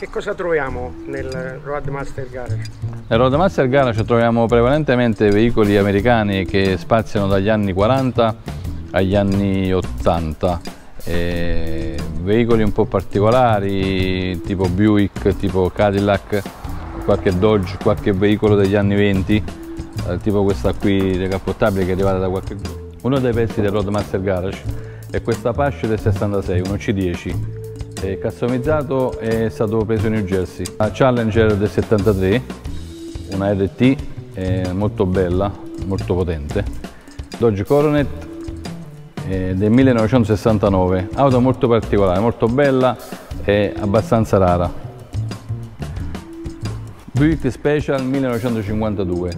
Che cosa troviamo nel Roadmaster Garage? Nel Roadmaster Garage troviamo prevalentemente veicoli americani che spaziano dagli anni 40 agli anni 80. E veicoli un po' particolari, tipo Buick, tipo Cadillac, qualche Dodge, qualche veicolo degli anni 20, eh, tipo questa qui decappottabile che è arrivata da qualche... Uno dei pezzi del Roadmaster Garage è questa Apache del 66, uno C10, è customizzato è stato preso in New Jersey. La Challenger del 73, una RT molto bella, molto potente. Dodge Coronet del 1969, auto molto particolare, molto bella e abbastanza rara. Buick Special 1952,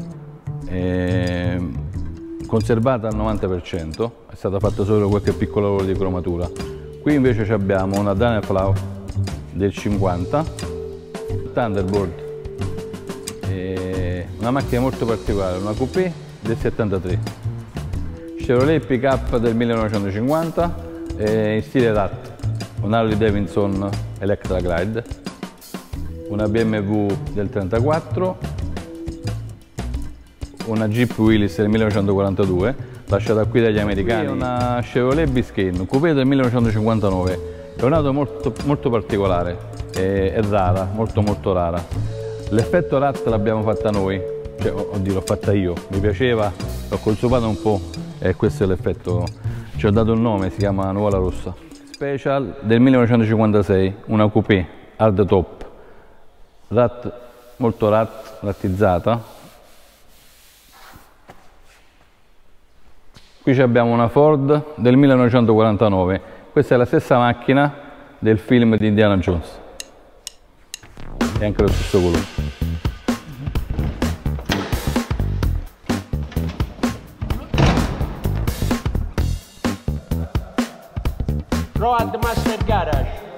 conservata al 90%, è stata fatta solo qualche piccolo lavoro di cromatura. Qui invece abbiamo una Daniel Flau del 50, Thunderbird, una macchina molto particolare, una coupé del 73, Chevrolet Pickup del 1950 in stile RAT, un Harley Davidson Electra Glide, una BMW del 34, una Jeep Willys del 1942 lasciata qui dagli americani. È una Chevrolet Biscayne, un coupé del 1959. È un'auto molto, molto particolare, è, è, rara, molto molto rara. L'effetto RAT l'abbiamo fatta noi, cioè, oddio l'ho fatta io, mi piaceva, l'ho consumato un po' e questo è l'effetto, ci ho dato un nome, si chiama Nuvola Rossa. Special del 1956, una coupé hard top, RAT, molto RAT, rattizzata, Qui abbiamo una Ford del 1949, questa è la stessa macchina del film di Indiana Jones, è anche lo stesso colore. Road Master Garage